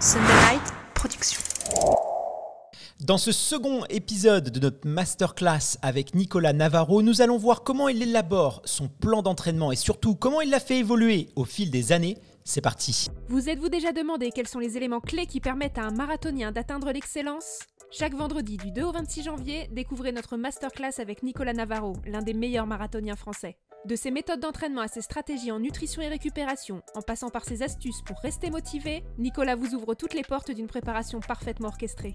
Sunday Night Production. Dans ce second épisode de notre masterclass avec Nicolas Navarro, nous allons voir comment il élabore son plan d'entraînement et surtout comment il l'a fait évoluer au fil des années. C'est parti. Vous êtes-vous déjà demandé quels sont les éléments clés qui permettent à un marathonien d'atteindre l'excellence? Chaque vendredi du 2 au 26 janvier, découvrez notre masterclass avec Nicolas Navarro, l'un des meilleurs marathoniens français. De ses méthodes d'entraînement à ses stratégies en nutrition et récupération, en passant par ses astuces pour rester motivé, Nicolas vous ouvre toutes les portes d'une préparation parfaitement orchestrée.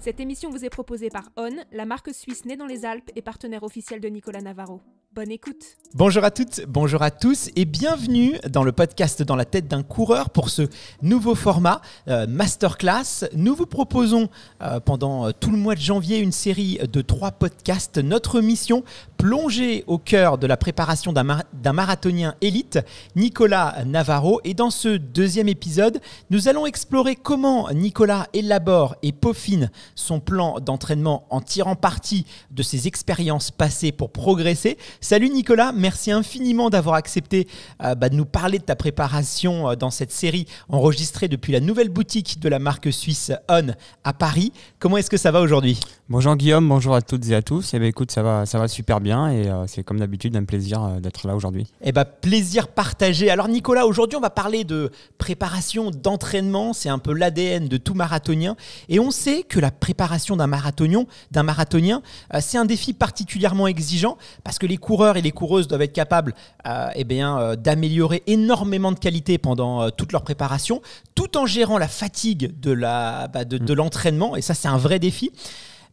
Cette émission vous est proposée par On, la marque suisse née dans les Alpes et partenaire officiel de Nicolas Navarro. Bonne écoute. Bonjour à toutes, bonjour à tous et bienvenue dans le podcast Dans la tête d'un coureur pour ce nouveau format euh, masterclass. Nous vous proposons euh, pendant tout le mois de janvier une série de trois podcasts. Notre mission, plonger au cœur de la préparation d'un mar- d'un marathonien élite, Nicolas Navarro. Et dans ce deuxième épisode, nous allons explorer comment Nicolas élabore et peaufine son plan d'entraînement en tirant parti de ses expériences passées pour progresser. Salut Nicolas, merci infiniment d'avoir accepté euh, bah, de nous parler de ta préparation euh, dans cette série enregistrée depuis la nouvelle boutique de la marque suisse On à Paris. Comment est-ce que ça va aujourd'hui? Bonjour Guillaume, bonjour à toutes et à tous. Eh ben, écoute, ça va, ça va super bien et euh, c'est comme d'habitude un plaisir euh, d'être là aujourd'hui. Eh ben, plaisir partagé. Alors Nicolas, aujourd'hui on va parler de préparation d'entraînement, c'est un peu l'ADN de tout marathonien et on sait que la préparation d'un marathonien, d'un marathonien, euh, c'est un défi particulièrement exigeant parce que les coureurs et les coureuses doivent être capables euh, eh bien, euh, d'améliorer énormément de qualité pendant euh, toute leur préparation, tout en gérant la fatigue de la- bah, de- de l'entraînement et ça c'est un vrai défi.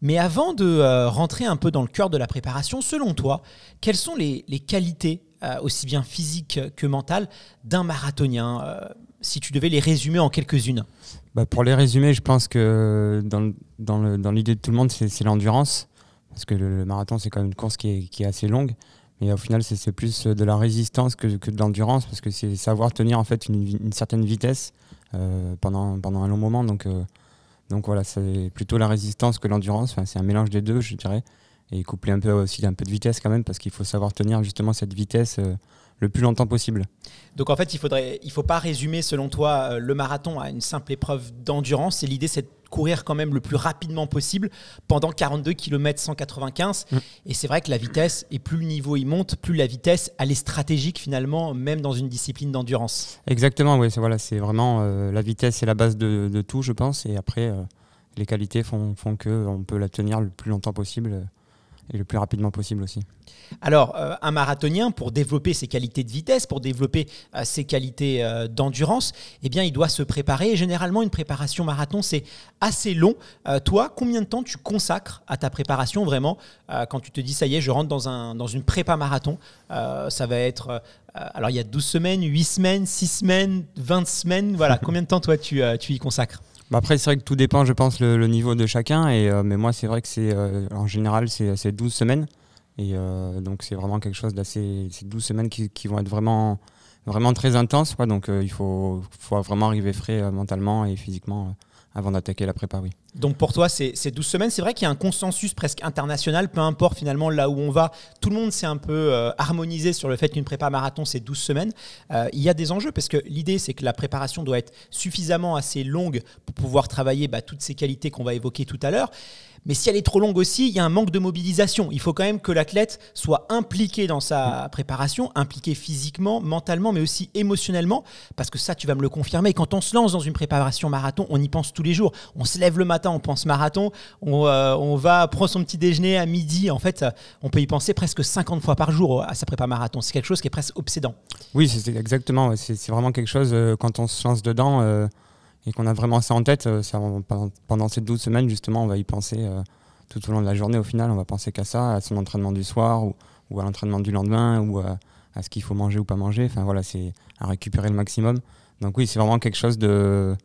Mais avant de euh, rentrer un peu dans le cœur de la préparation, selon toi, quelles sont les, qualités, euh, aussi bien physiques que mentales, d'un marathonien euh, Si tu devais les résumer en quelques-unes? Bah, pour les résumer, je pense que dans, l'idée de tout le monde, c'est, l'endurance. Parce que le, marathon, c'est quand même une course qui est, assez longue. Mais au final, c'est, plus de la résistance que, de l'endurance. Parce que c'est savoir tenir en fait une, certaine vitesse pendant, pendant un long moment. Donc, donc voilà, c'est plutôt la résistance que l'endurance. Enfin, c'est un mélange des deux, je dirais. Et coupler un peu aussi un peu de vitesse quand même. Parce qu'il faut savoir tenir justement cette vitesse euh, le plus longtemps possible. Donc en fait, il faudrait, il faut pas résumer selon toi euh, le marathon à une simple épreuve d'endurance. Et l'idée, c'est de courir quand même le plus rapidement possible pendant 42 km 195. Mm. Et c'est vrai que la vitesse, et plus le niveau il monte, plus la vitesse, elle est stratégique finalement, même dans une discipline d'endurance. Exactement, oui, c'est voilà, c'est vraiment euh, la vitesse, c'est la base de, de tout, je pense, et après euh, les qualités font, font que on peut la tenir le plus longtemps possible euh, et le plus rapidement possible aussi. Alors, euh, un marathonien, pour développer ses qualités de vitesse, pour développer euh, ses qualités euh, d'endurance, eh bien, il doit se préparer. Et généralement, une préparation marathon, c'est assez long. Toi, combien de temps tu consacres à ta préparation vraiment? Quand tu te dis, ça y est, je rentre dans, un, dans une prépa marathon Ça va être. alors, il y a 12 semaines, 8 semaines, 6 semaines, 20 semaines. Voilà, combien de temps, toi, tu, tu y consacres? Bah après, c'est vrai que tout dépend, je pense, le, niveau de chacun, et, euh, mais moi, c'est vrai que c'est euh, en général, c'est c'est 12 semaines, et euh, donc c'est vraiment quelque chose d'assez. C'est 12 semaines qui, vont être vraiment, vraiment très intenses, quoi, donc il faut, faut vraiment arriver frais mentalement et physiquement avant d'attaquer la prépa, oui. Donc pour toi, c'est 12 semaines. C'est vrai qu'il y a un consensus presque international, peu importe finalement là où on va. Tout le monde s'est un peu euh, harmonisé sur le fait qu'une prépa marathon, c'est 12 semaines. Euh, il y a des enjeux parce que l'idée, c'est que la préparation doit être suffisamment assez longue pour pouvoir travailler bah, toutes ces qualités qu'on va évoquer tout à l'heure. Mais si elle est trop longue aussi, il y a un manque de mobilisation. Il faut quand même que l'athlète soit impliqué dans sa préparation, impliqué physiquement, mentalement, mais aussi émotionnellement. Parce que ça, tu vas me le confirmer. Quand on se lance dans une préparation marathon, on y pense tous les jours. On se lève le matin, on pense marathon. On, euh, on va prendre son petit déjeuner à midi. En fait, on peut y penser presque 50 fois par jour à sa prépa marathon. C'est quelque chose qui est presque obsédant. Oui, c'est exactement. c'est vraiment quelque chose, euh, quand on se lance dedans euh, et qu'on a vraiment ça en tête, euh, pendant, ces 12 semaines, justement, on va y penser euh, tout au long de la journée. Au final, on va penser qu'à ça, à son entraînement du soir ou, à l'entraînement du lendemain ou à ce qu'il faut manger ou pas manger. Enfin voilà, c'est à récupérer le maximum. Donc oui, c'est vraiment quelque chose de,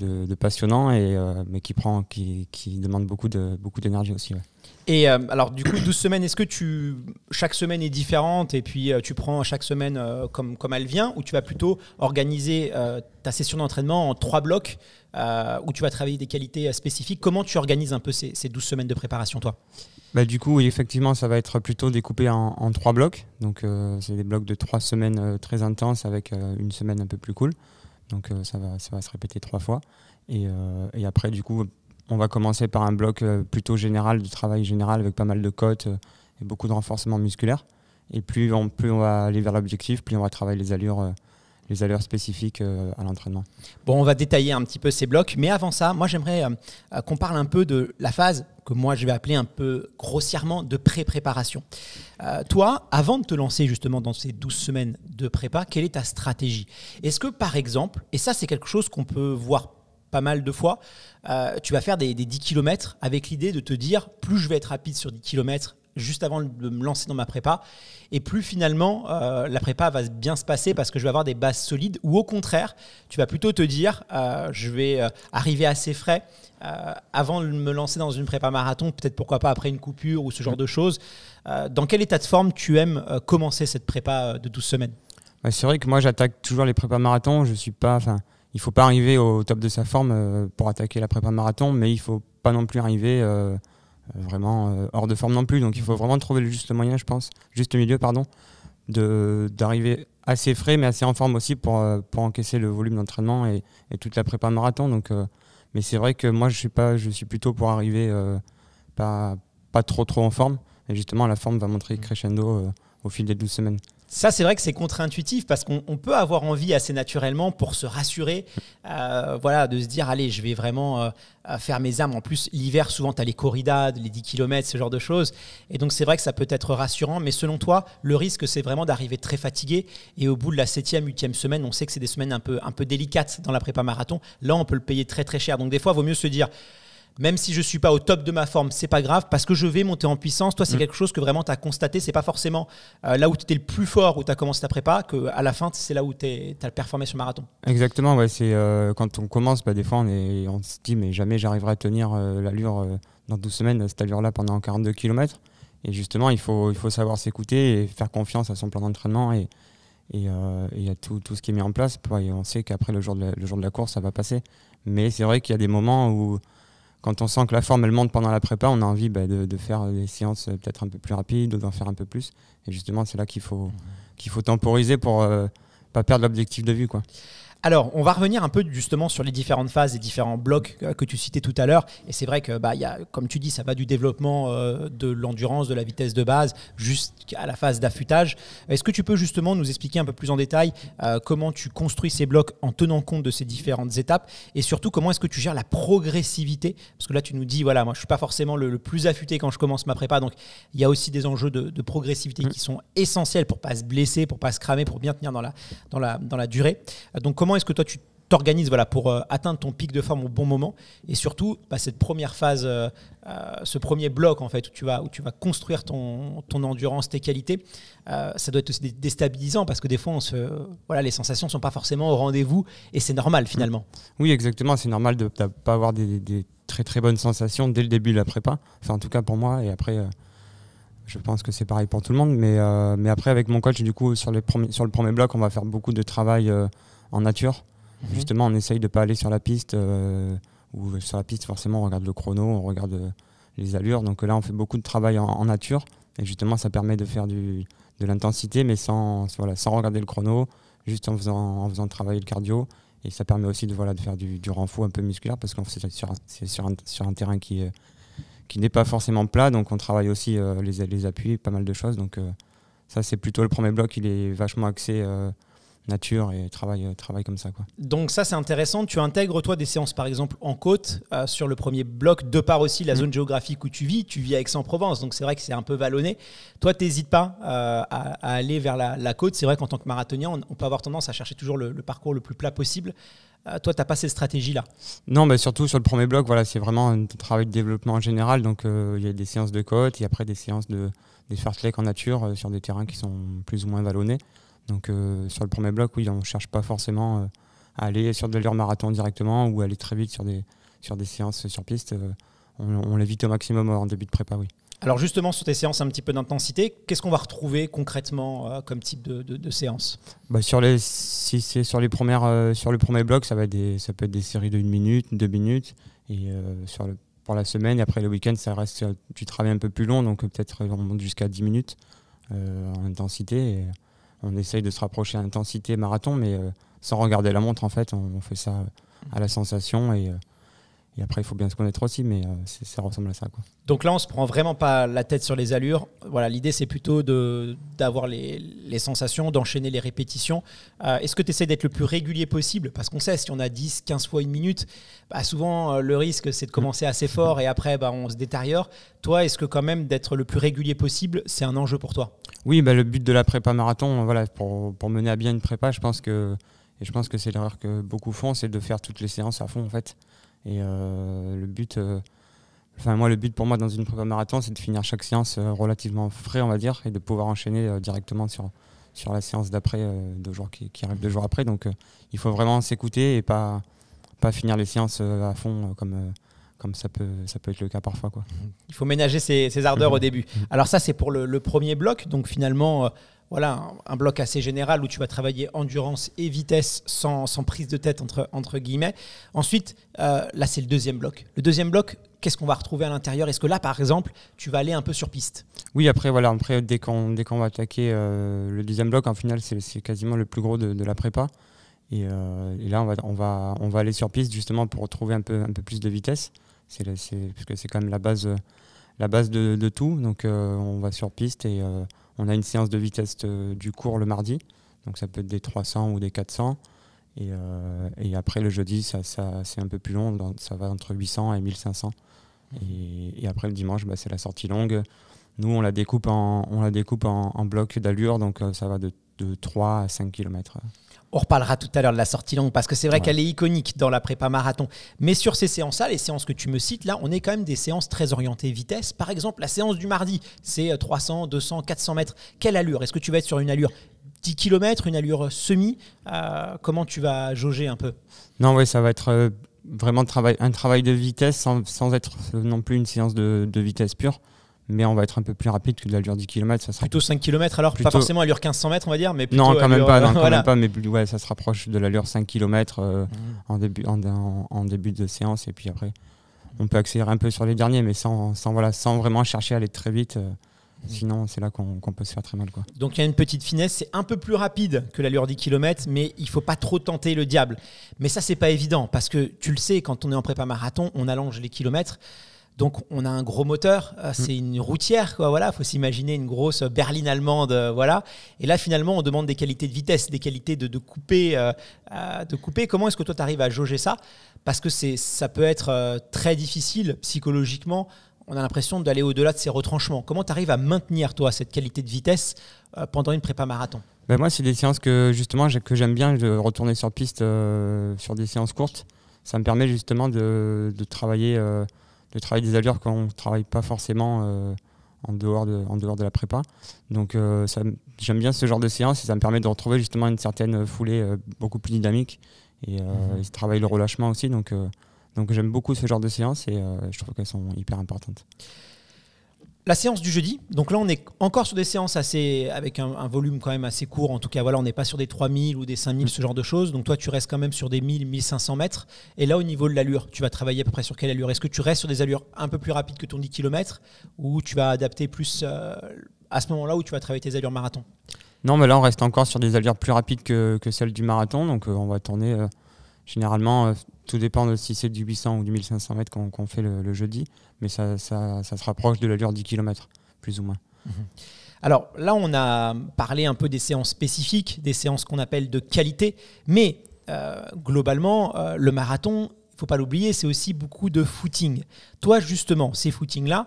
de, de passionnant, et, euh, mais qui, prend, qui, qui demande beaucoup de beaucoup d'énergie aussi. ouais. Et euh, alors, du coup, 12 semaines, est-ce que tu, chaque semaine est différente et puis euh, tu prends chaque semaine comme, comme elle vient ou tu vas plutôt organiser ta session d'entraînement en trois blocs où tu vas travailler des qualités spécifiques? Comment tu organises un peu ces, ces 12 semaines de préparation, toi? Bah, du coup, oui, effectivement, ça va être plutôt découpé en, en trois blocs. Donc, c'est des blocs de trois semaines très intenses avec une semaine un peu plus cool. Donc ça, va, ça va se répéter trois fois. Et, et, après, du coup, on va commencer par un bloc plutôt général, du travail général avec pas mal de côtes et beaucoup de renforcement musculaire. Et plus on va aller vers l'objectif, plus on va travailler les allures les allures spécifiques euh, à l'entraînement. Bon, on va détailler un petit peu ces blocs, mais avant ça, moi j'aimerais euh, euh, qu'on parle un peu de la phase que moi je vais appeler un peu grossièrement de pré-préparation. toi, avant de te lancer justement dans ces 12 semaines de prépa, quelle est ta stratégie? Est-ce que par exemple, et ça c'est quelque chose qu'on peut voir pas mal de fois, tu vas faire des, des 10 km avec l'idée de te dire, plus je vais être rapide sur 10 km, juste avant de me lancer dans ma prépa. Et plus finalement, euh, la prépa va bien se passer parce que je vais avoir des bases solides. Ou au contraire, tu vas plutôt te dire, euh, je vais euh, arriver assez frais avant de me lancer dans une prépa marathon, peut-être pourquoi pas après une coupure ou ce genre de choses. dans quel état de forme tu aimes commencer cette prépa de 12 semaines? C'est vrai que moi, j'attaque toujours les prépas marathons. Je suis pas, enfin, il faut pas arriver au top de sa forme pour attaquer la prépa marathon, mais il faut pas non plus arriver euh, vraiment euh, hors de forme non plus. Donc il faut vraiment trouver le juste moyen, je pense, juste milieu, pardon, d'arriver assez frais mais assez en forme aussi pour, euh, pour encaisser le volume d'entraînement et, et, toute la prépa marathon. Donc, mais c'est vrai que moi je suis pas, je suis plutôt pour arriver pas, pas trop trop en forme. Et justement la forme va montrer crescendo au fil des 12 semaines. Ça, c'est vrai que c'est contre-intuitif parce qu'on peut avoir envie assez naturellement pour se rassurer, euh, voilà, de se dire, allez, je vais vraiment euh, faire mes armes. En plus, l'hiver, souvent, tu as les corridas, les 10 km, ce genre de choses. Et donc, c'est vrai que ça peut être rassurant. Mais selon toi, le risque, c'est vraiment d'arriver très fatigué. Et au bout de la 7e, 8e semaine, on sait que c'est des semaines un peu, un peu délicates dans la prépa marathon. Là, on peut le payer très, très cher. Donc, des fois, il vaut mieux se dire, même si je suis pas au top de ma forme, c'est pas grave parce que je vais monter en puissance. Toi, c'est mm. quelque chose que vraiment tu as constaté. C'est pas forcément euh, là où tu étais le plus fort, où tu as commencé ta prépa, qu'à la fin, c'est là où tu as performé sur marathon. Exactement, ouais, c'est euh, quand on commence, bah, des fois, on, est, on se dit, mais jamais j'arriverai à tenir euh, l'allure dans 12 semaines, cette allure-là pendant 42 km. Et justement, il faut, il faut savoir s'écouter et faire confiance à son plan d'entraînement et, et, à tout, tout, ce qui est mis en place. Et on sait qu'après le, jour de le jour de la course, ça va passer. Mais c'est vrai qu'il y a des moments où quand on sent que la forme elle monte pendant la prépa, on a envie bah, de, faire des séances euh, peut-être un peu plus rapides, d'en faire un peu plus. Et justement, c'est là qu'il faut, qu'il faut temporiser pour ne euh, pas perdre l'objectif de vue. Quoi. Alors, on va revenir un peu justement sur les différentes phases et différents blocs que tu citais tout à l'heure. Et c'est vrai que, bah, y a, comme tu dis, ça va du développement euh, de l'endurance, de la vitesse de base, jusqu'à la phase d'affûtage. Est-ce que tu peux justement nous expliquer un peu plus en détail euh, comment tu construis ces blocs en tenant compte de ces différentes étapes? Et surtout comment est-ce que tu gères la progressivité? Parce que là, tu nous dis, voilà, moi, je suis pas forcément le, plus affûté quand je commence ma prépa, donc il y a aussi des enjeux de, progressivité mmh. qui sont essentiels pour pas se blesser, pour pas se cramer, pour bien tenir dans la, dans la, dans la durée. Donc, comment est-ce que toi tu t'organises voilà, pour euh, atteindre ton pic de forme au bon moment et surtout bah, cette première phase, euh, euh, ce premier bloc en fait où tu vas, où tu vas construire ton, ton endurance, tes qualités, ça doit être aussi déstabilisant parce que des fois on se, voilà, les sensations ne sont pas forcément au rendez-vous et c'est normal finalement. Oui exactement, c'est normal de ne pas avoir des, très très bonnes sensations dès le début de la prépa, enfin en tout cas pour moi et après je pense que c'est pareil pour tout le monde, mais, mais après avec mon coach, du coup, sur, les premiers, sur le premier bloc, on va faire beaucoup de travail en nature. Mhm. Justement, on essaye de ne pas aller sur la piste, euh, ou sur la piste, forcément, on regarde le chrono, on regarde euh, les allures. Donc là, on fait beaucoup de travail en, nature, et justement, ça permet de faire du, de l'intensité, mais sans, voilà, sans regarder le chrono, juste en faisant, en faisant travailler le cardio. Et ça permet aussi de, voilà, de faire du, du renfort un peu musculaire, parce que c'est sur, sur, un, sur un terrain qui, qui n'est pas forcément plat, donc on travaille aussi euh, les, les appuis, pas mal de choses. Donc ça, c'est plutôt le premier bloc, il est vachement axé nature et travail, euh, travail comme ça. Quoi. Donc ça c'est intéressant, tu intègres toi des séances par exemple en côte euh, sur le premier bloc, de par aussi la mm. zone géographique où tu vis, tu vis à Aix-en-Provence, donc c'est vrai que c'est un peu vallonné. Toi tu n'hésites pas euh, à, aller vers la, côte, c'est vrai qu'en tant que marathonien on, peut avoir tendance à chercher toujours le, parcours le plus plat possible. toi, tu n'as pas cette stratégie-là Non, mais surtout sur le premier bloc, voilà, c'est vraiment un travail de développement en général. Donc, il y a des séances de côte et après des séances de des fartlek en nature sur des terrains qui sont plus ou moins vallonnés. Donc euh, sur le premier bloc, oui, on ne cherche pas forcément euh, à aller sur de l'allure marathon directement ou aller très vite sur des, sur des séances sur piste. Euh, on, l'évite au maximum en début de prépa, oui. Alors justement, sur tes séances un petit peu d'intensité, qu'est-ce qu'on va retrouver concrètement comme type de, de, séance? Bah sur les, Si c'est sur, les premières, sur le premier bloc, ça, va des, ça peut être des séries de 1 minute, 2 minutes. Et sur le, pour la semaine, et après le week-end, ça reste du travail un peu plus long, donc peut-être on monte jusqu'à 10 minutes en intensité. Et, on essaye de se rapprocher à l'intensité marathon, mais sans regarder la montre, en fait, on, fait ça à la sensation et, et après, il faut bien se connaître aussi, mais ça ressemble à ça. Quoi. Donc là, on se prend vraiment pas la tête sur les allures. Voilà, l'idée, c'est plutôt d'avoir les, les, sensations, d'enchaîner les répétitions. Est-ce que tu essaies d'être le plus régulier possible? Parce qu'on sait, si on a 10, 15 fois une minute, bah, souvent, le risque, c'est de commencer assez fort et après, bah, on se détériore. Toi, est-ce que quand même d'être le plus régulier possible, c'est un enjeu pour toi? Oui, bah, le but de la prépa marathon, voilà, pour, pour mener à bien une prépa, je pense que, et je pense que c'est l'erreur que beaucoup font, c'est de faire toutes les séances à fond, en fait. Et euh, le but, euh, enfin moi, le but pour moi dans une prépa marathon, c'est de finir chaque séance euh, relativement frais, on va dire, et de pouvoir enchaîner directement sur sur la séance d'après, deux jours qui, qui, arrive deux jours après. Donc il faut vraiment s'écouter et pas pas finir les séances à fond comme comme ça peut, ça peut être le cas parfois. Quoi. Il faut ménager ses, ardeurs au début. Alors ça, c'est pour le, le, premier bloc. Donc finalement, voilà, un, bloc assez général où tu vas travailler endurance et vitesse sans, prise de tête entre, entre guillemets. Ensuite, euh, là c'est le deuxième bloc. Le deuxième bloc, qu'est-ce qu'on va retrouver à l'intérieur? Est-ce que là, par exemple, tu vas aller un peu sur piste? Oui, après, voilà, après, dès qu'on va attaquer euh, le deuxième bloc, en final, c'est quasiment le plus gros de, la prépa. Euh, et, là, on va, on, va, on va aller sur piste justement pour retrouver un peu, un peu plus de vitesse. C'est parce que c'est quand même la base, la base de, de tout. Donc, on va sur piste et on a une séance de vitesse euh, du cours le mardi, donc ça peut être des 300 ou des 400. Euh, et, après le jeudi, ça, c'est un peu plus long, ça va entre 800 et 1500. Et, après le dimanche, bah, c'est la sortie longue. Nous, on la découpe en, on la découpe en, blocs d'allure, donc euh, ça va de, 3 à 5 km. On reparlera tout à l'heure de la sortie longue parce que c'est vrai qu'elle est iconique dans la prépa marathon. Mais sur ces séances-là, les séances que tu me cites, là, on est quand même des séances très orientées vitesse. Par exemple, la séance du mardi, c'est 300, 200, 400 mètres. Quelle allure? Est-ce que tu vas être sur une allure 10 km, une allure semi? Euh, Comment tu vas jauger un peu? Non, oui, ça va être euh, vraiment un travail de vitesse sans, être non plus une séance de vitesse pure mais on va être un peu plus rapide que de l'allure 10 km. Ça sera plutôt 5 km alors Pas forcément allure 1500 mètres, on va dire, mais Non, quand même pas, quand même pas mais ouais, ça se rapproche de l'allure 5 km euh, mmh. en, début, en, début de séance. Et puis après, on peut accélérer un peu sur les derniers, mais sans, sans, voilà, sans vraiment chercher à aller très vite. Euh, mmh. Sinon, c'est là qu'on peut se faire très mal. Quoi. Donc il y a une petite finesse, c'est un peu plus rapide que l'allure 10 km, mais il faut pas trop tenter le diable. Mais ça, c'est pas évident, parce que tu le sais, quand on est en prépa marathon, on allonge les kilomètres. Donc on a un gros moteur, euh, mm. c'est une routière, quoi. Voilà, faut s'imaginer une grosse berline allemande, euh, voilà. Et là finalement, on demande des qualités de vitesse, des qualités de, couper, euh, de couper. Comment est-ce que toi tu arrives à jauger ça? Parce que c'est, ça peut être très difficile psychologiquement. On a l'impression d'aller au-delà de ces retranchements. Comment tu arrives à maintenir toi cette qualité de vitesse pendant une prépa marathon? Ben Moi, c'est des séances que justement que j'aime bien de retourner sur piste sur des séances courtes. Ça me permet justement de, de travailler le travail des allures qu'on ne travaille pas forcément euh, en, dehors de, en dehors de la prépa. Donc euh, j'aime bien ce genre de séance et ça me permet de retrouver justement une certaine foulée euh, beaucoup plus dynamique et, mmh. et travaille le relâchement aussi. Donc, donc j'aime beaucoup ce genre de séance et je trouve qu'elles sont hyper importantes la séance du jeudi, donc là on est encore sur des séances assez avec un, volume quand même assez court. En tout cas, voilà, on n'est pas sur des 3000 ou des 5000, ce genre de choses. Donc toi, tu restes quand même sur des 1000, 1500 mètres. Et là, au niveau de l'allure, tu vas travailler à peu près sur quelle allure? Est-ce que tu restes sur des allures un peu plus rapides que ton 10 km ou tu vas adapter plus euh, à ce moment-là où tu vas travailler tes allures marathon? Non, mais là, on reste encore sur des allures plus rapides que, celles du marathon. Donc euh, on va tourner euh, généralement tout dépend de si c'est du 800 ou du 1500 mètres qu'on fait le, jeudi, mais ça, ça, se rapproche de l'allure 10 km, plus ou moins. Mhm. Alors là, on a parlé un peu des séances spécifiques, des séances qu'on appelle de qualité, mais euh, globalement, euh, le marathon, il faut pas l'oublier, c'est aussi beaucoup de footing. Toi, justement, ces footings-là,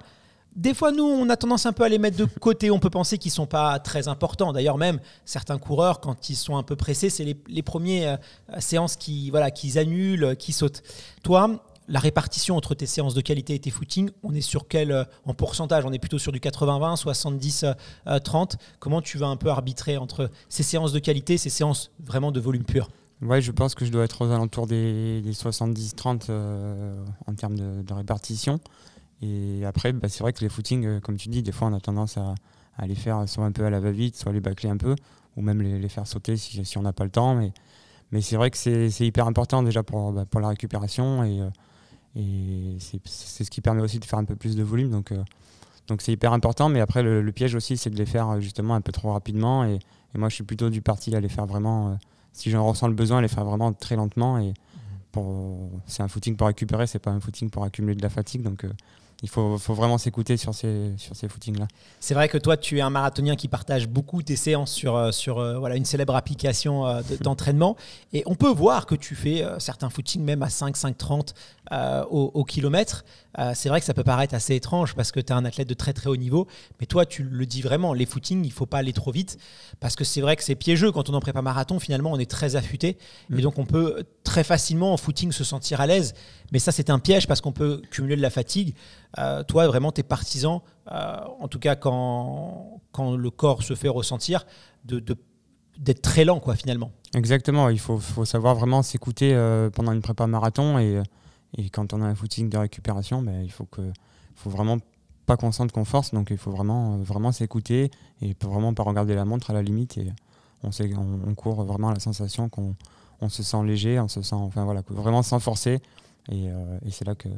des fois, nous, on a tendance un peu à les mettre de côté. On peut penser qu'ils ne sont pas très importants. D'ailleurs, même certains coureurs, quand ils sont un peu pressés, c'est les, les premières euh, séances qui, voilà, qu'ils annulent, qui sautent. Toi, la répartition entre tes séances de qualité et tes footings, on est sur quel euh, en pourcentage? On est plutôt sur du 80-20, 70-30. Comment tu vas un peu arbitrer entre ces séances de qualité et ces séances vraiment de volume pur? Ouais, je pense que je dois être aux alentours des, 70-30 euh, en termes de répartition. Et après, bah, c'est vrai que les footings, euh, comme tu dis, des fois on a tendance à, les faire soit un peu à la va-vite, soit les bâcler un peu, ou même les, faire sauter si, on n'a pas le temps. Mais, mais c'est vrai que c'est hyper important déjà pour, bah, pour la récupération et, euh, c'est ce qui permet aussi de faire un peu plus de volume. Donc, euh, Donc c'est hyper important, mais après le, piège aussi c'est de les faire justement un peu trop rapidement. Et, moi je suis plutôt du parti à les faire vraiment, si j'en ressens le besoin, à les faire vraiment très lentement. Et c'est un footing pour récupérer, c'est pas un footing pour accumuler de la fatigue. Donc il faut, vraiment s'écouter sur ces, sur ces footings-là. C'est vrai que toi, tu es un marathonien qui partage beaucoup tes séances sur, euh, sur euh, voilà, une célèbre application euh, d'entraînement. Et on peut voir que tu fais certains footings même à 5, 5, 30 au, kilomètre. c'est vrai que ça peut paraître assez étrange parce que tu es un athlète de très très haut niveau. Mais toi, tu le dis vraiment, les footings, il faut pas aller trop vite. Parce que c'est vrai que c'est piégeux. Quand on en prépare marathon, finalement, on est très affûté. Et mm. donc, on peut très facilement en footing se sentir à l'aise. Mais ça, c'est un piège parce qu'on peut cumuler de la fatigue. Euh, toi, vraiment, tu es partisan, euh, en tout cas quand, quand le corps se fait ressentir, de, d'être très lent, quoi, finalement. Exactement, il faut, faut savoir vraiment s'écouter euh, pendant une prépa marathon et, et, quand on a un footing de récupération, ben, il faut, que, faut vraiment pas qu'on sente qu'on force, donc il faut vraiment, vraiment s'écouter et vraiment pas regarder la montre à la limite. Et on, sait, on, court vraiment à la sensation qu'on on se sent léger, on se sent, enfin voilà, vraiment sans forcer. Et, et c'est là que,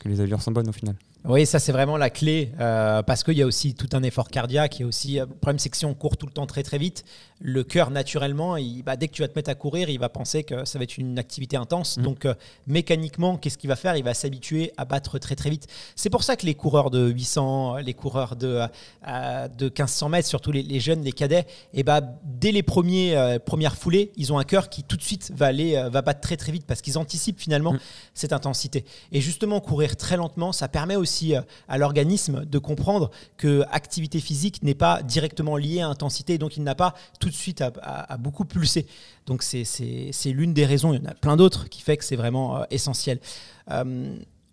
que les allures sont bonnes au final. Oui, ça c'est vraiment la clé euh, parce qu'il y a aussi tout un effort cardiaque. Et aussi, euh, le problème c'est que si on court tout le temps très très vite, le cœur naturellement, il, bah, dès que tu vas te mettre à courir, il va penser que ça va être une activité intense. Mmh. Donc euh, mécaniquement, qu'est-ce qu'il va faire? Il va s'habituer à battre très très vite. C'est pour ça que les coureurs de 800, les coureurs de, de 1500 mètres, surtout les, jeunes, les cadets, et eh bah, dès les premiers, premières foulées, ils ont un cœur qui tout de suite va, aller, va battre très très vite parce qu'ils anticipent finalement mmh. cette intensité. Et justement, courir très lentement, ça permet aussi euh, à l'organisme de comprendre que activité physique n'est pas directement liée à intensité, donc il n'a pas tout de suite à, beaucoup pulser. Donc c'est l'une des raisons, il y en a plein d'autres qui fait que c'est vraiment euh, essentiel.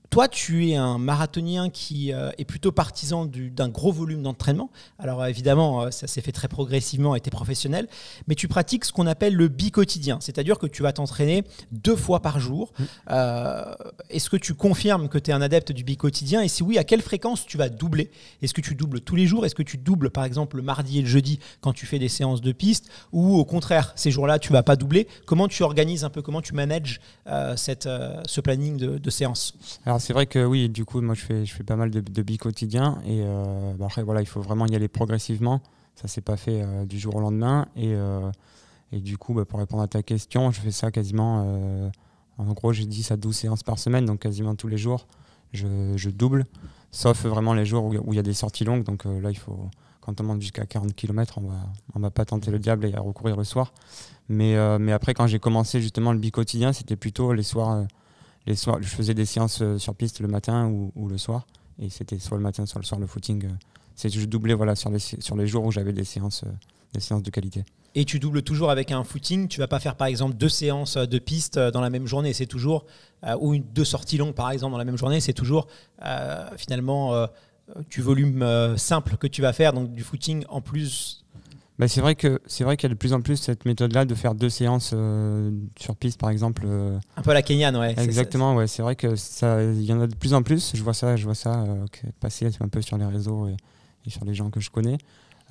Euh, toi, tu es un marathonien qui euh, est plutôt partisan d'un gros volume d'entraînement. Alors évidemment, euh, ça s'est fait très progressivement et tu es professionnel, mais tu pratiques ce qu'on appelle le bi-quotidien, c'est-à-dire que tu vas t'entraîner deux fois par jour. Mmh. Euh, est-ce que tu confirmes que tu es un adepte du bi-quotidien? Et si oui, à quelle fréquence tu vas doubler? Est-ce que tu doubles tous les jours? Est-ce que tu doubles par exemple le mardi et le jeudi quand tu fais des séances de piste? Ou au contraire, ces jours-là, tu vas pas doubler? Comment tu organises un peu, comment tu manages cette, ce planning de, de séances c'est vrai que oui, du coup, moi je fais, je fais pas mal de, de bi-quotidien et euh, bah, après, voilà, il faut vraiment y aller progressivement. Ça s'est pas fait euh, du jour au lendemain et, euh, et du coup, bah, pour répondre à ta question, je fais ça quasiment. en gros, j'ai 10 à 12 séances par semaine, donc quasiment tous les jours, je, je double, sauf vraiment les jours où il y a des sorties longues. Donc là, il faut, quand on monte jusqu'à 40 km, on va, on va pas tenter le diable et à recourir le soir. Mais, mais après, quand j'ai commencé justement le bi-quotidien, c'était plutôt les soirs les soirs, je faisais des séances euh, sur piste le matin ou, le soir. Et c'était soit le matin, soit le soir le footing. Euh, c'est je doublais voilà, sur, les, sur les jours où j'avais des séances, euh, des séances de qualité. Et tu doubles toujours avec un footing. Tu vas pas faire par exemple deux séances de piste dans la même journée. C'est toujours ou deux sorties longues par exemple dans la même journée. C'est toujours finalement du volume simple que tu vas faire donc du footing en plus bah, c'est vrai que c'est vrai qu'il y a de plus en plus cette méthode-là de faire deux séances euh, sur piste, par exemple. Euh. Un peu à la Kenyan, ouais. Exactement, ouais. C'est vrai que ça, il y en a de plus en plus. Je vois ça, je vois ça euh, passer un peu sur les réseaux et, sur les gens que je connais.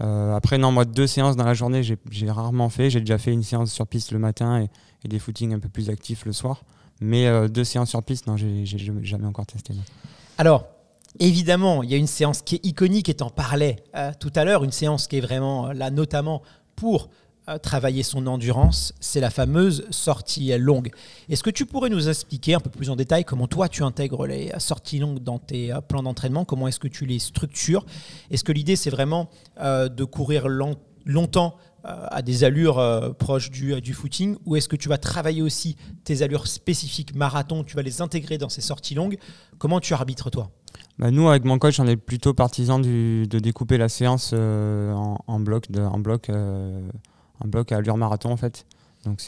après, non, moi, deux séances dans la journée, j'ai rarement fait. J'ai déjà fait une séance sur piste le matin et, et des footings un peu plus actifs le soir. Mais deux séances sur piste, non, j'ai jamais encore testé. Alors, Évidemment, il y a une séance qui est iconique et t'en parlais euh, tout à l'heure, une séance qui est vraiment euh, là notamment pour euh, travailler son endurance, c'est la fameuse sortie longue. Est-ce que tu pourrais nous expliquer un peu plus en détail comment toi tu intègres les sorties longues dans tes plans d'entraînement? Comment est-ce que tu les structures? Est-ce que l'idée c'est vraiment de courir longtemps à des allures proches du, du footing ou est-ce que tu vas travailler aussi tes allures spécifiques marathon, tu vas les intégrer dans ces sorties longues Comment tu arbitres toi? Bah, nous, avec mon coach, on est plutôt partisan de découper la séance euh, en, bloc, de, en, bloc, euh, en à allure marathon en fait. Donc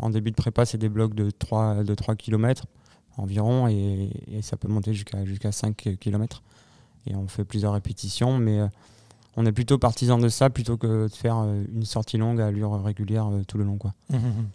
en début de prépa, c'est des blocs de 3, de 3 km environ et, ça peut monter jusqu'à jusqu'à 5 km. Et on fait plusieurs répétitions, mais euh, on est plutôt partisan de ça plutôt que de faire une sortie longue à allure régulière tout le long. Quoi. Mmh, mmh, mmh.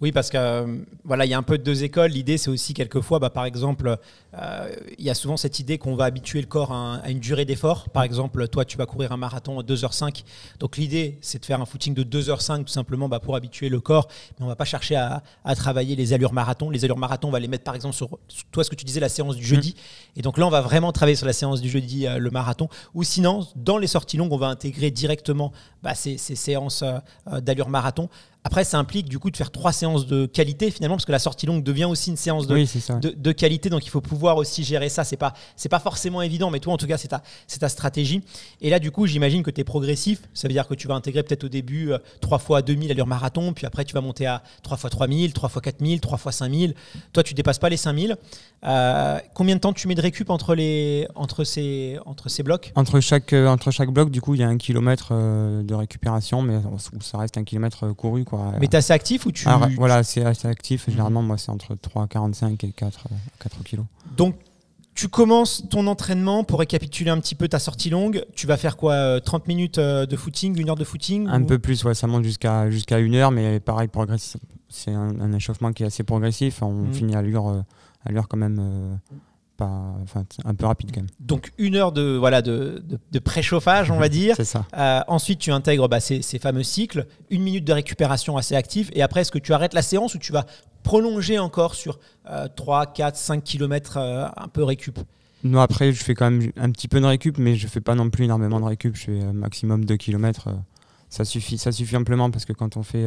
Oui, parce que euh, voilà, il y a un peu de deux écoles. L'idée, c'est aussi quelquefois, bah, par exemple, euh, il y a souvent cette idée qu'on va habituer le corps à, une durée d'effort. Par exemple, toi, tu vas courir un marathon à 2h05. Donc l'idée, c'est de faire un footing de 2h05 tout simplement bah, pour habituer le corps. Mais on va pas chercher à, travailler les allures marathon. Les allures marathon, on va les mettre par exemple sur, toi, ce que tu disais, la séance du jeudi. Mmh. Et donc là, on va vraiment travailler sur la séance du jeudi, euh, le marathon. Ou sinon, dans les sorties longues, on va intégrer directement bah, ces, séances d'allure marathon après, ça implique du coup de faire trois séances de qualité finalement, parce que la sortie longue devient aussi une séance de, de, qualité. Donc il faut pouvoir aussi gérer ça. C'est pas, c'est pas forcément évident, mais toi en tout cas, c'est ta, c'est ta stratégie. Et là, du coup, j'imagine que tu es progressif. Ça veut dire que tu vas intégrer peut-être au début 3 euh, fois 2000 allure marathon, puis après tu vas monter à 3 fois 3000, 3 fois 4000, 3 fois 5000. Toi, tu dépasses pas les 5000. Euh, combien de temps tu mets de récup entre, les, entre, ces, entre ces blocs? Entre chaque, euh, entre chaque bloc, du coup, il y a un kilomètre de récupération, mais ça reste un kilomètre couru. Mais tu es assez actif ou tu. Ah, voilà, c'est assez actif. Généralement, moi, c'est entre 3,45 et 4, 4 kilos. Donc, tu commences ton entraînement pour récapituler un petit peu ta sortie longue. Tu vas faire quoi 30 euh, minutes euh, de footing, une heure de footing Un peu plus, ouais, ça monte jusqu'à jusqu'à une heure, mais pareil, progressif. C'est un, échauffement qui est assez progressif. On mmh. finit à l'heure euh, à l'heure quand même pas, enfin, un peu rapide quand même. Donc une heure de, voilà, de, de, préchauffage, on va dire. C'est ça. Euh, ensuite, tu intègres bah, ces, ces, fameux cycles, une minute de récupération assez active, et après, est-ce que tu arrêtes la séance ou tu vas prolonger encore sur 3, 4, 5 km un peu récup? Non, après, je fais quand même un petit peu de récup, mais je fais pas non plus énormément de récup. Je fais euh, maximum 2 km. Euh, ça, suffit, ça suffit amplement parce que quand on fait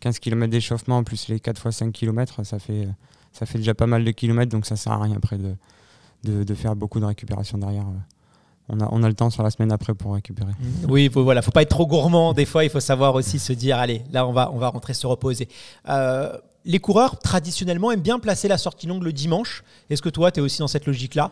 15 km d'échauffement plus les 4 fois 5 km, ça fait ça fait déjà pas mal de kilomètres, donc ça sert à rien après de, de, faire beaucoup de récupération derrière. On a, on a, le temps sur la semaine après pour récupérer. Mmh. Oui, faut, voilà, faut pas être trop gourmand. Des fois, il faut savoir aussi se dire, allez, là, on va, on va rentrer se reposer. Euh, les coureurs, traditionnellement, aiment bien placer la sortie longue le dimanche. Est-ce que toi, tu es aussi dans cette logique-là?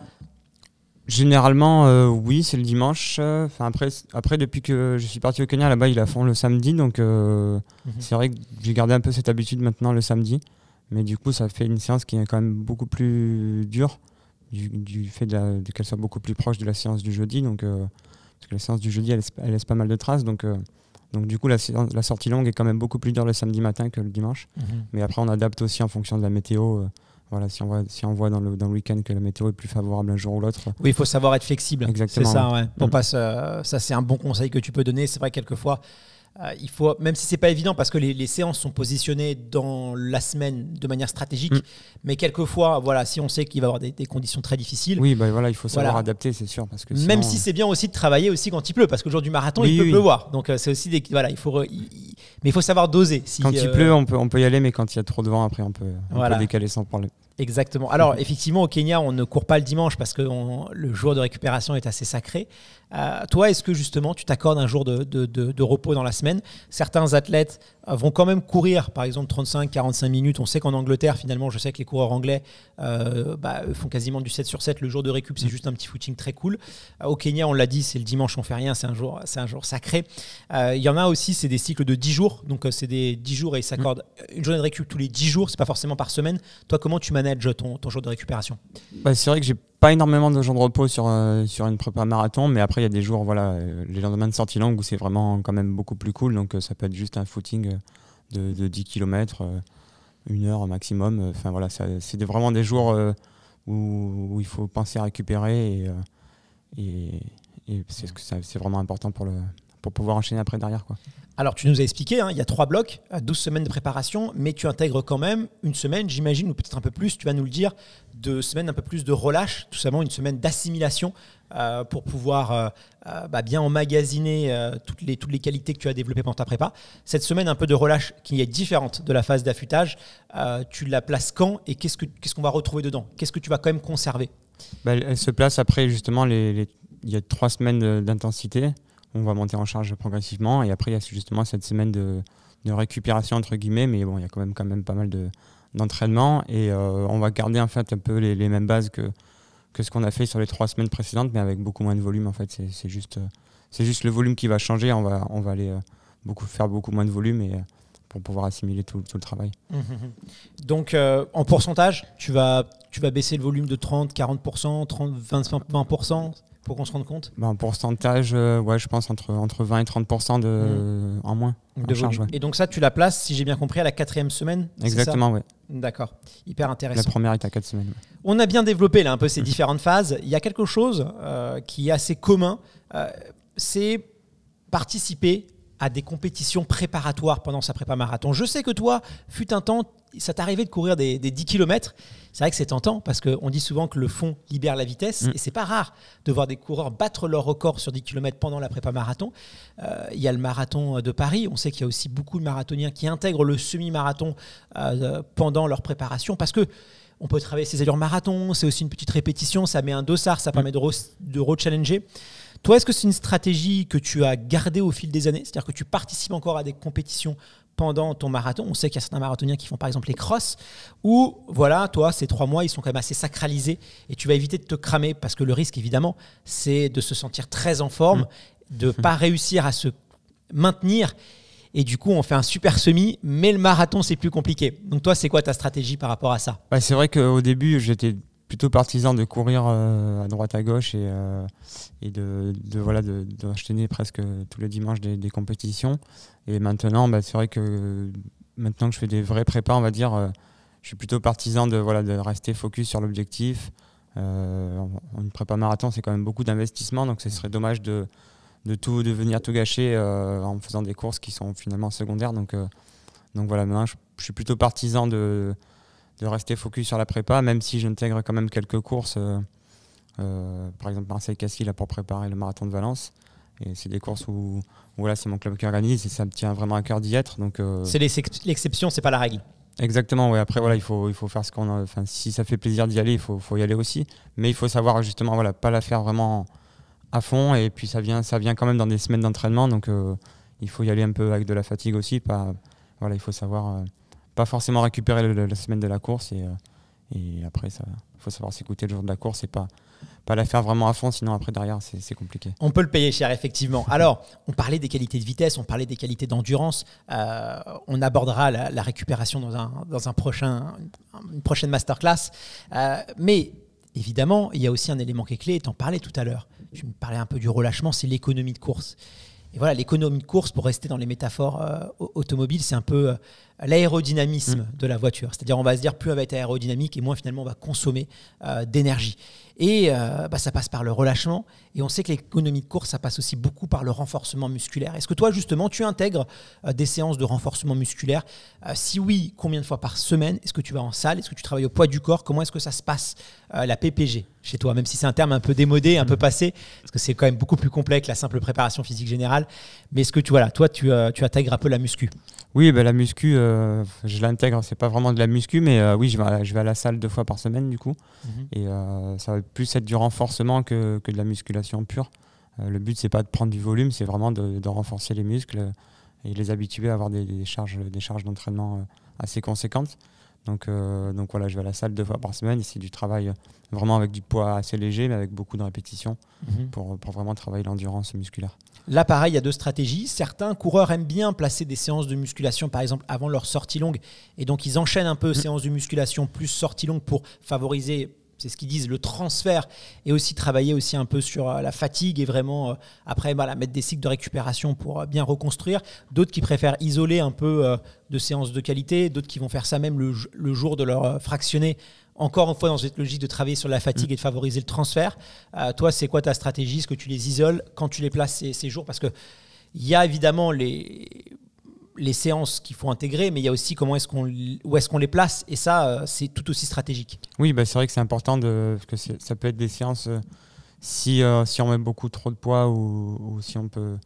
Généralement, euh, oui, c'est le dimanche. Enfin, après, après, depuis que je suis parti au Kenya, là-bas, il a fond le samedi. Donc, euh, mmh. c'est vrai que j'ai gardé un peu cette habitude maintenant le samedi. Mais du coup, ça fait une séance qui est quand même beaucoup plus dure du, fait qu'elle soit beaucoup plus proche de la séance du jeudi. Donc, euh, parce que la séance du jeudi, elle laisse, pas mal de traces. Donc, euh, donc du coup, la, la, sortie longue est quand même beaucoup plus dure le samedi matin que le dimanche. Mhm. Mais après, on adapte aussi en fonction de la météo. Euh, voilà, si on voit, si on voit dans, le, dans le week-end que la météo est plus favorable un jour ou l'autre. Oui, il faut savoir être flexible. Exactement. C'est ça, ouais. Pour mm. ça, c'est un bon conseil que tu peux donner. C'est vrai, quelquefois, il faut, même si c'est pas évident parce que les, séances sont positionnées dans la semaine de manière stratégique, mm. mais quelquefois, voilà, si on sait qu'il va y avoir des, conditions très difficiles. Oui, bah voilà, il faut savoir adapter, c'est sûr, parce que même si c'est bien aussi de travailler aussi quand il pleut, parce que le jour du marathon, il peut pleuvoir, donc euh, c'est aussi des, voilà, il faut, mais il faut savoir doser. quand il euh, pleut, on peut, on peut y aller, mais quand il y a trop de vent, après, on peut, on peut décaler sans problème. Exactement. Alors, effectivement, au Kenya, on ne court pas le dimanche parce que le jour de récupération est assez sacré. Euh, toi, est-ce que justement, tu t'accordes un jour de, repos dans la semaine? Certains athlètes euh, vont quand même courir, par exemple, 35-45 minutes. On sait qu'en Angleterre, finalement, je sais que les coureurs anglais euh, bah, font quasiment du 7 sur 7. Le jour de récup, c'est mm. juste un petit footing très cool. au Kenya, on l'a dit, c'est le dimanche, on fait rien, c'est un jour, c'est un jour sacré. Il y en a aussi, c'est des cycles de 10 jours. Donc, c'est des 10 jours et ils s'accordent mm. une journée de récup tous les 10 jours. C'est pas forcément par semaine. Toi, comment tu ton, jour de récupération? Bah, C'est vrai que j'ai pas énormément de jours de repos sur, euh, sur une prépa marathon, mais après il y a des jours, voilà, euh, les lendemains de sortie longue où c'est vraiment quand même beaucoup plus cool. Donc euh, ça peut être juste un footing de, de 10 km, une heure maximum. Enfin voilà, c'est vraiment des jours où, il faut penser à récupérer et, et, c'est vraiment important pour, le, pour pouvoir enchaîner après derrière. Quoi. Alors, tu nous as expliqué, hein, il y a trois blocs, 12 semaines de préparation, mais tu intègres quand même une semaine, j'imagine, ou peut-être un peu plus, tu vas nous le dire, de semaines un peu plus de relâche, tout simplement une semaine d'assimilation euh, pour pouvoir euh, euh, bah, bien emmagasiner toutes, les, toutes les qualités que tu as développées pendant ta prépa. Cette semaine un peu de relâche qui est différente de la phase d'affûtage, tu la places quand et qu'est-ce qu'on ce qu'on va retrouver dedans? Qu'est-ce que tu vas quand même conserver? Bah, Elle se place après, justement, les, il y a trois semaines d'intensité on va monter en charge progressivement. Et après, il y a justement cette semaine de, récupération, entre guillemets, mais bon, il y a quand même, quand même pas mal d'entraînement. et euh, on va garder en fait un peu les, mêmes bases que, que ce qu'on a fait sur les trois semaines précédentes, mais avec beaucoup moins de volume. En fait, c'est juste, c'est juste le volume qui va changer. On va, on va aller euh, beaucoup, faire beaucoup moins de volume et, euh, pour pouvoir assimiler tout, le travail. Mmh, mmh, mmh. Donc, en pourcentage, tu vas, tu vas baisser le volume de 30, 40%, 30, 20%, 20% pour qu'on se rende compte En pourcentage, euh, ouais, je pense entre, entre 20 et 30% de, en moins. de en charge, ouais. Et donc ça, tu la places, si j'ai bien compris, à la quatrième semaine Exactement, ouais. D'accord, hyper La intéressant. première est à 4 semaines. ouais. On a bien développé là un peu ces différentes phases. Il y a quelque chose euh, qui est assez commun, euh, c'est participer à des compétitions préparatoires pendant sa prépa marathon. Je sais que toi, fut un temps, ça t'arrivait de courir des, des 10 km. C'est vrai que c'est tentant parce qu'on dit souvent que le fond libère la vitesse Mm. et c'est pas rare de voir des coureurs battre leur record sur 10 km pendant la prépa marathon. Euh, il y a le marathon de Paris. On sait qu'il y a aussi beaucoup de marathoniens qui intègrent le semi-marathon euh, pendant leur préparation parce que on peut travailler ses allures marathon, c'est aussi une petite répétition, ça met un dossard, ça permet de, re- de re-challenger. Toi, est-ce que c'est une stratégie que tu as gardée au fil des années? C'est-à-dire que tu participes encore à des compétitions pendant ton marathon On sait qu'il y a certains marathoniens qui font par exemple les crosses, ou voilà, toi, ces trois mois, ils sont quand même assez sacralisés et tu vas éviter de te cramer parce que le risque, évidemment, c'est de se sentir très en forme, de pas réussir à se maintenir. Et du coup, on fait un super semi, mais le marathon, c'est plus compliqué. Donc toi, c'est quoi ta stratégie par rapport à ça? Bah, c'est vrai qu'au début, j'étais plutôt partisan de courir euh, à droite à gauche et, euh, de, de, voilà, presque tous les dimanches des, compétitions. Et maintenant, bah, c'est vrai que maintenant que je fais des vrais prépas, on va dire, euh, je suis plutôt partisan de, voilà, de rester focus sur l'objectif. Une prépa marathon, c'est quand même beaucoup d'investissement, donc ce serait dommage de, de, tout, de venir tout gâcher en faisant des courses qui sont finalement secondaires. Donc, donc voilà, maintenant, je suis plutôt partisan de, de rester focus sur la prépa, même si j'intègre quand même quelques courses. euh, euh, par exemple, Marseille-Cassis, pour préparer le marathon de Valence. Et c'est des courses où, où voilà, c'est mon club qui organise et ça me tient vraiment à cœur d'y être. Donc, euh, C'est l'excep- l'exception, c'est pas la règle. Exactement, ouais. Après, voilà, il faut, il faut faire ce qu'on a. Enfin, si ça fait plaisir d'y aller, il faut, faut y aller aussi. Mais il faut savoir justement, voilà, pas la faire vraiment à fond. Et puis, ça vient, ça vient quand même dans des semaines d'entraînement. Donc, euh, il faut y aller un peu avec de la fatigue aussi. Pas, voilà, il faut savoir, pas forcément récupérer la semaine de la course. Et, euh, après, il faut savoir s'écouter le jour de la course et pas, pas la faire vraiment à fond. Sinon, après, derrière, c'est compliqué. On peut le payer cher, effectivement. Alors, on parlait des qualités de vitesse, on parlait des qualités d'endurance. Euh, on abordera la, récupération dans, un, dans un prochain, une prochaine masterclass. Euh, mais évidemment, il y a aussi un élément qui est clé, et t'en parlais tout à l'heure. Tu me parlais un peu du relâchement, c'est l'économie de course. Et voilà, l'économie de course, pour rester dans les métaphores euh, au- automobiles, c'est un peu l'aérodynamisme de la voiture. C'est-à-dire, on va se dire, plus elle va être aérodynamique et moins finalement on va consommer euh, d'énergie. Et euh, bah, ça passe par le relâchement. Et on sait que l'économie de course, ça passe aussi beaucoup par le renforcement musculaire. Est-ce que toi, justement, tu intègres euh, des séances de renforcement musculaire? Euh, Si oui, combien de fois par semaine? Est-ce que tu vas en salle? Est-ce que tu travailles au poids du corps? Comment est-ce que ça se passe, la PPG, chez toi? Même si c'est un terme un peu démodé, un peu passé, parce que c'est quand même beaucoup plus complet que la simple préparation physique générale. Mais est-ce que tu, voilà, toi, tu, tu intègres un peu la muscu? Oui, ben, la muscu, euh, je l'intègre. C'est pas vraiment de la muscu, mais euh, oui, je vais, à, je vais à la salle deux fois par semaine du coup. Et euh, ça va plus être du renforcement que, que de la musculation pure. Euh, le but, c'est pas de prendre du volume, c'est vraiment de, de renforcer les muscles et les habituer à avoir des, des charges, des charges d'entraînement euh, assez conséquentes. Donc, euh, donc voilà, je vais à la salle deux fois par semaine c'est du travail vraiment avec du poids assez léger, mais avec beaucoup de répétitions pour, pour vraiment travailler l'endurance musculaire. Là, pareil, il y a deux stratégies. Certains coureurs aiment bien placer des séances de musculation, par exemple, avant leur sortie longue. Et donc, ils enchaînent un peu séances de musculation plus sortie longue pour favoriser, c'est ce qu'ils disent, le transfert et aussi travailler aussi un peu sur euh, la fatigue et vraiment, euh, après, voilà, mettre des cycles de récupération pour euh, bien reconstruire. D'autres qui préfèrent isoler un peu de séances de qualité. D'autres qui vont faire ça même le, jour de leur fractionné. Encore une fois, dans cette logique de travailler sur la fatigue et de favoriser le transfert. Euh, toi, c'est quoi ta stratégie? Est-ce que tu les isoles quand tu les places ces, ces jours? Parce que il y a évidemment les, les séances qu'il faut intégrer, mais il y a aussi comment est-ce qu'on où est-ce qu'on les place, et ça, euh, c'est tout aussi stratégique. Oui, bah, c'est vrai que c'est important de, parce que ça peut être des séances euh, si, euh, si on met beaucoup trop de poids ou, ou si on peut.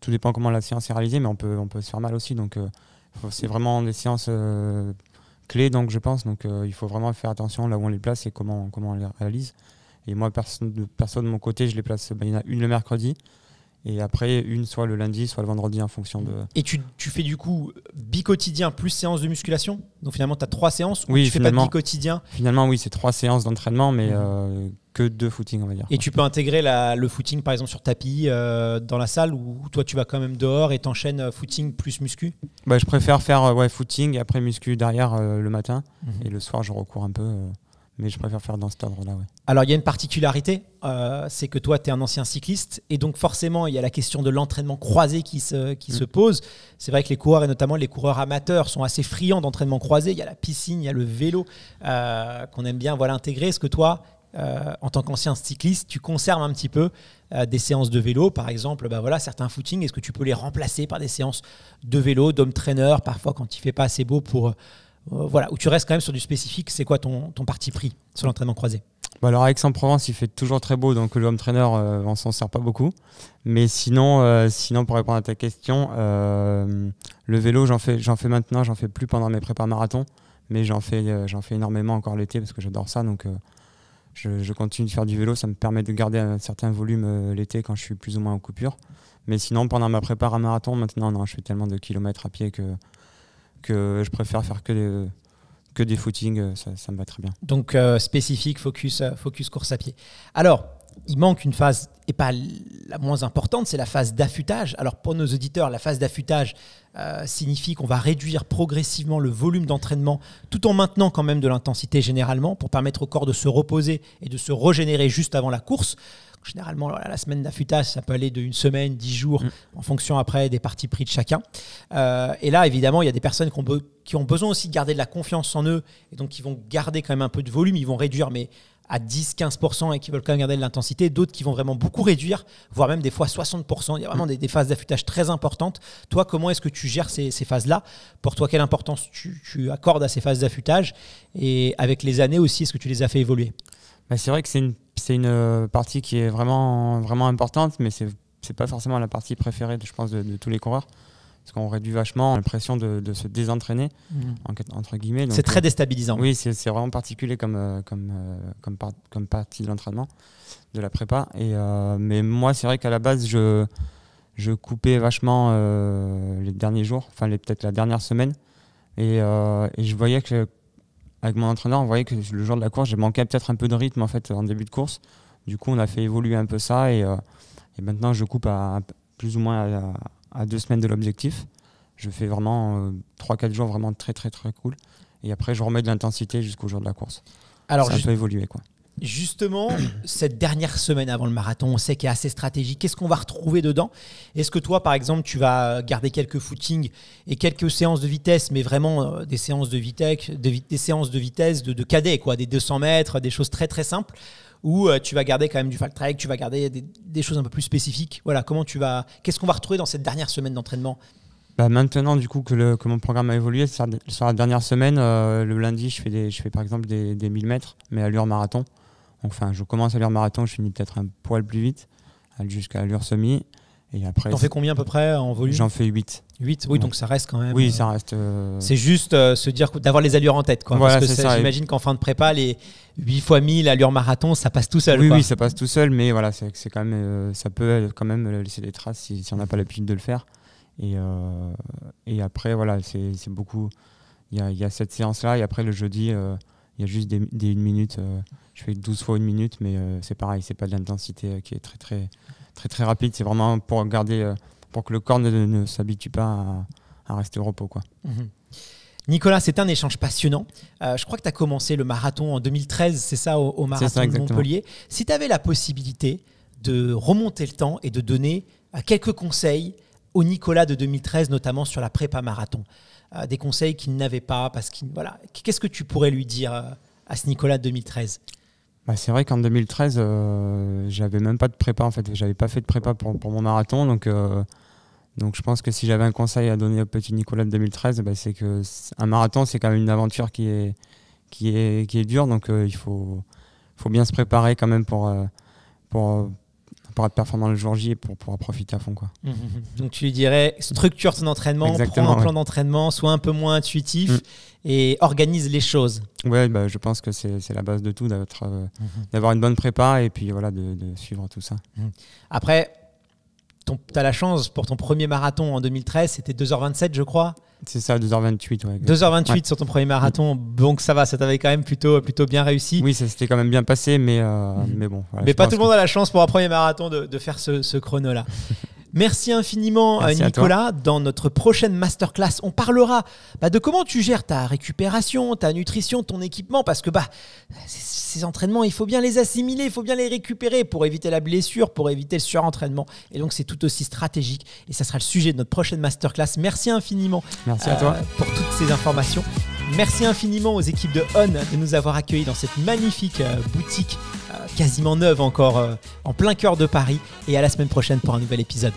tout dépend comment la séance est réalisée, mais on peut, on peut se faire mal aussi. Donc, c'est vraiment des séances clés, donc je pense. Donc, il faut vraiment faire attention là où on les place et comment, comment on les réalise. Et moi, personne de, perso de mon côté, je les place. bah, il y en a une le mercredi. Et après, une soit le lundi, soit le vendredi en fonction de. Et tu, tu fais du coup bi-quotidien plus séance de musculation? Donc finalement, tu as trois séances, ou Oui, tu fais pas de bi-quotidien, Finalement, oui, c'est trois séances d'entraînement, mais Mhm. euh, que deux footings, on va dire. et tu peux intégrer la- le footing par exemple sur tapis euh, dans la salle, ou toi tu vas quand même dehors et t'enchaînes euh, footing plus muscu? Bah, je préfère faire ouais, footing et après muscu derrière euh, le matin. Et le soir, je recours un peu. Mais je préfère faire dans cet ordre-là. Ouais. Alors, il y a une particularité, euh, c'est que toi, tu es un ancien cycliste, et donc forcément, il y a la question de l'entraînement croisé qui, se, qui Mm. se pose. C'est vrai que les coureurs, et notamment les coureurs amateurs, sont assez friands d'entraînement croisé. Il y a la piscine, il y a le vélo euh, qu'on aime bien voilà, intégrer. Est-ce que toi, euh, en tant qu'ancien cycliste, tu conserves un petit peu euh, des séances de vélo, par exemple, bah voilà, certains footings, est-ce que tu peux les remplacer par des séances de vélo, d'homme trainer, parfois quand il fait pas assez beau pour... euh, voilà, où tu restes quand même sur du spécifique, c'est quoi ton, parti pris sur l'entraînement croisé? Bah alors, Aix-en-Provence, il fait toujours très beau, donc le home trainer, euh, on s'en sert pas beaucoup. Mais sinon, euh, sinon pour répondre à ta question, le vélo, j'en fais, fais maintenant, j'en fais plus pendant mes prépas marathon, mais j'en fais, j'en fais énormément encore l'été parce que j'adore ça. Donc, je, continue de faire du vélo, ça me permet de garder un certain volume l'été quand je suis plus ou moins en coupure. Mais sinon, pendant ma prépa à marathon, maintenant, non, je fais tellement de kilomètres à pied que, je préfère faire que des, que des footings, euh, ça, me va très bien. Donc euh, spécifique, focus, euh, focus course à pied. Alors, il manque une phase, et pas la moins importante, c'est la phase d'affûtage. Alors pour nos auditeurs, la phase d'affûtage signifie qu'on va réduire progressivement le volume d'entraînement tout en maintenant quand même de l'intensité généralement pour permettre au corps de se reposer et de se régénérer juste avant la course. Généralement, la semaine d'affûtage, ça peut aller de une semaine, dix jours, Mm. en fonction après des parties pris de chacun. Euh, et là, évidemment, il y a des personnes qui ont, be- qui ont besoin aussi de garder de la confiance en eux et donc qui vont garder quand même un peu de volume. Ils vont réduire, mais à 10-15% et qui veulent quand même garder de l'intensité. D'autres qui vont vraiment beaucoup réduire, voire même des fois 60%. Il y a vraiment des, des phases d'affûtage très importantes. Toi, comment est-ce que tu gères ces, ces phases-là? Pour toi, quelle importance tu, tu accordes à ces phases d'affûtage? Et avec les années aussi, est-ce que tu les as fait évoluer? Bah, c'est vrai que c'est une, c'est une euh, partie qui est vraiment, vraiment importante, mais c'est c'est pas forcément la partie préférée, je pense, de, de tous les coureurs. Parce qu'on réduit vachement l'impression de, de se désentraîner, en- entre guillemets. C'est très euh, déstabilisant. Oui, c'est c'est vraiment particulier comme, euh, comme, comme, par- comme partie de l'entraînement, de la prépa. Et, euh, mais moi, c'est vrai qu'à la base, je, je coupais vachement euh, les derniers jours, enfin peut-être la dernière semaine. Et, euh, et je voyais que, avec mon entraîneur, on voyait que le jour de la course, j'ai manqué peut-être un peu de rythme en fait en début de course. Du coup, on a fait évoluer un peu ça et, euh, et maintenant, je coupe à, à plus ou moins à, à deux semaines de l'objectif. Je fais vraiment 3-4 jours vraiment très très très cool. Et après, je remets de l'intensité jusqu'au jour de la course. Alors, ça a ju- un peu évolué quoi. Justement, cette dernière semaine avant le marathon, on sait qu'il est assez stratégique. Qu'est-ce qu'on va retrouver dedans? Est-ce que toi, par exemple, tu vas garder quelques footings et quelques séances de vitesse, mais vraiment euh, des séances de vitesse, de vi- des séances de vitesse de, de cadet, quoi, des 200 mètres, des choses très très simples? Ou euh, tu vas garder quand même du fall track, tu vas garder des, choses un peu plus spécifiques? Voilà, comment tu vas Qu'est-ce qu'on va retrouver dans cette dernière semaine d'entraînement? Bah, maintenant, du coup, que, mon programme a évolué, sur, la dernière semaine, euh, le lundi, je fais, par exemple des, des 1000 mètres, mais allure marathon. Enfin, je commence à allure marathon, je finis peut-être un poil plus vite, jusqu'à allure semi. Et après, T'en fais combien à peu près en volume? J'en fais 8. 8 Oui, Ouais. donc ça reste quand même. Oui, euh, ça reste. euh, C'est juste euh, se dire d'avoir les allures en tête. Quoi, Voilà, parce que j'imagine qu'en fin de prépa, les 8 fois 1000 allures marathon, ça passe tout seul. oui, quoi. oui, ça passe tout seul, mais voilà, c'est quand même, euh, ça peut quand même laisser des traces si, si on n'a pas l'habitude de le faire. Et, et après, voilà, c'est beaucoup. Il y a, il y a cette séance-là, et après le jeudi, il y a juste des, des une minute. euh, je fais 12 fois une minute, mais euh, c'est pareil, c'est pas de l'intensité euh, qui est très, très, très, très rapide. C'est vraiment pour garder, pour que le corps ne, ne s'habitue pas à, à rester au repos, quoi. Mhm. Nicolas, c'est un échange passionnant. Euh, je crois que tu as commencé le marathon en 2013, c'est ça, au, au marathon ça, de. Montpellier. Si tu avais la possibilité de remonter le temps et de donner quelques conseils au Nicolas de 2013, notamment sur la prépa marathon, des conseils qu'il n'avait pas, parce qu'il voilà, qu'est-ce que tu pourrais lui dire à ce Nicolas de 2013 Bah, c'est vrai qu'en 2013, euh, j'avais même pas de prépa en fait. J'avais pas fait de prépa pour, pour mon marathon. Donc, euh, donc je pense que si j'avais un conseil à donner au petit Nicolas de 2013, bah, c'est que un marathon, c'est quand même une aventure qui est, qui est, qui est dure. Donc euh, il faut, faut bien se préparer quand même pour, euh, pour, pour être performant le jour J et pour pouvoir profiter à fond. Quoi. Donc tu lui dirais structure ton entraînement, Exactement, prends un plan d'entraînement, sois un peu moins intuitif et organise les choses. Ouais, bah, je pense que c'est la base de tout, euh, d'avoir une bonne prépa et puis voilà, de, de suivre tout ça. Après, tu as la chance pour ton premier marathon en 2013, c'était 2h27 je crois. C'est ça, 2h28. Ouais, 2h28 Ouais. sur ton premier marathon, donc ça va, ça t'avait quand même plutôt, plutôt bien réussi. Oui, ça s'était quand même bien passé, mais, euh, Mhm. mais bon. voilà, Mais pas tout le monde a la chance pour un premier marathon de, de faire ce, ce chrono-là. Merci infiniment Merci à Nicolas. Dans notre prochaine masterclass, on parlera bah, de comment tu gères ta récupération, ta nutrition, ton équipement, parce que bah, ces entraînements, il faut bien les assimiler, il faut bien les récupérer pour éviter la blessure, pour éviter le surentraînement. Et donc c'est tout aussi stratégique. Et ça sera le sujet de notre prochaine masterclass. Merci infiniment Merci à toi. pour toutes ces informations. Merci infiniment aux équipes de On de nous avoir accueillis dans cette magnifique euh, boutique, euh, quasiment neuve encore, euh, en plein cœur de Paris. Et à la semaine prochaine pour un nouvel épisode.